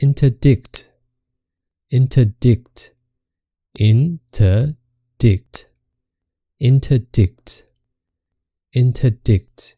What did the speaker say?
interdict, interdict, interdict, interdict, interdict.